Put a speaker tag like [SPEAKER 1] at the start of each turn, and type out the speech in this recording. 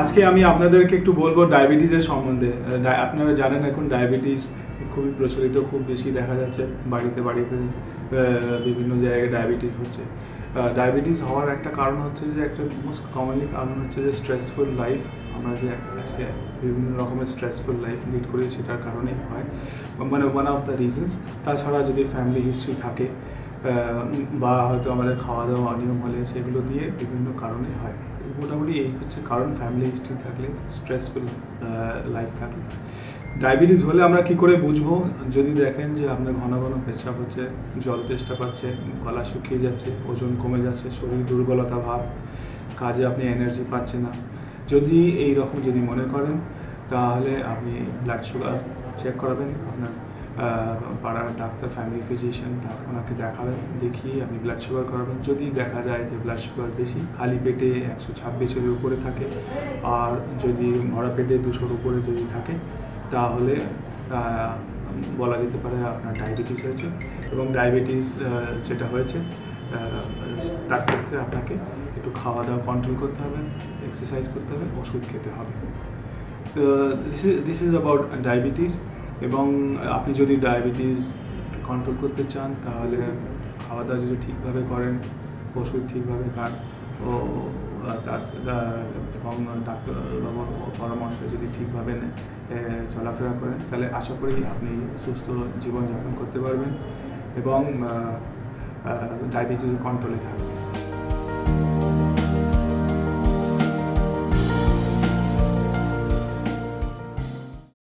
[SPEAKER 1] আজকে আমি আপনাদেরকে একটু বলব ডায়াবেটিসের সম্বন্ধে। আপনারা জানেন এখন ডায়াবেটিস খুবই প্রচলিত, খুব বেশি দেখা যাচ্ছে বাড়িতে বাড়িতে বিভিন্ন জায়গায় ডায়াবেটিস হচ্ছে। ডায়াবেটিস হওয়ার একটা কারণ হচ্ছে যে, একটা মোস্ট কমনলি কারণ হচ্ছে যে স্ট্রেসফুল লাইফ আমরা যে আজকে বিভিন্ন রকমের স্ট্রেসফুল লাইফ লিড করি সেটার কারণেই হয়। মানে ওয়ান অফ দ্য রিজনস তাছাড়া যদি ফ্যামিলি হিস্ট্রি থাকে বা হয়তো আমাদের খাওয়া দাওয়া অনিয়ম হলে সেগুলো দিয়ে বিভিন্ন কারণে হয়। মোটামুটি এই হচ্ছে কারণ ফ্যামিলি হিস্ট্রি থাকলে স্ট্রেসফুল লাইফ থাকলে। ডায়াবেটিস হলে আমরা কি করে বুঝব? যদি দেখেন যে আপনার ঘন ঘন পেশাব হচ্ছে, জল তেষ্টা পাচ্ছে, গলা শুকিয়ে যাচ্ছে, ওজন কমে যাচ্ছে, শরীর দুর্বলতা ভাব, কাজে আপনি এনার্জি পাচ্ছে না। যদি এই রকম যদি মনে করেন, তাহলে আপনি ব্লাড সুগার চেক করাবেন, আপনার পাড়ার ডাক্তার ফ্যামিলি ফিজিশিয়ান ওনাকে দেখাবেন, দেখিয়ে আপনি ব্লাড সুগার করাবেন। যদি দেখা যায় যে ব্লাড সুগার বেশি, খালি পেটে একশো ছাব্বিশের উপরে থাকে, আর যদি ভরা পেটে দুশোর উপরে যদি থাকে, তাহলে বলা যেতে পারে আপনার ডায়াবেটিস হয়েছে। এবং ডায়াবেটিস যেটা হয়েছে তার ক্ষেত্রে আপনাকে একটু খাওয়া দাওয়া কন্ট্রোল করতে হবে এক্সারসাইজ করতে হবে, ওষুধ খেতে হবে। দিস ইজ অ্যাবাউট ডায়াবেটিস এবং আপনি যদি ডায়াবেটিস কন্ট্রোল করতে চান, তাহলে খাওয়া দাওয়া যদি ঠিকভাবে করেন, ওষুধ ঠিকভাবে খান, ও এবং ডাক্তার পরামর্শ যদি ঠিকভাবে চলাফেরা করেন, তাহলে আশা করি আপনি সুস্থ জীবনযাপন করতে পারবেন এবং ডায়াবেটিস কন্ট্রোলে থাকবেন।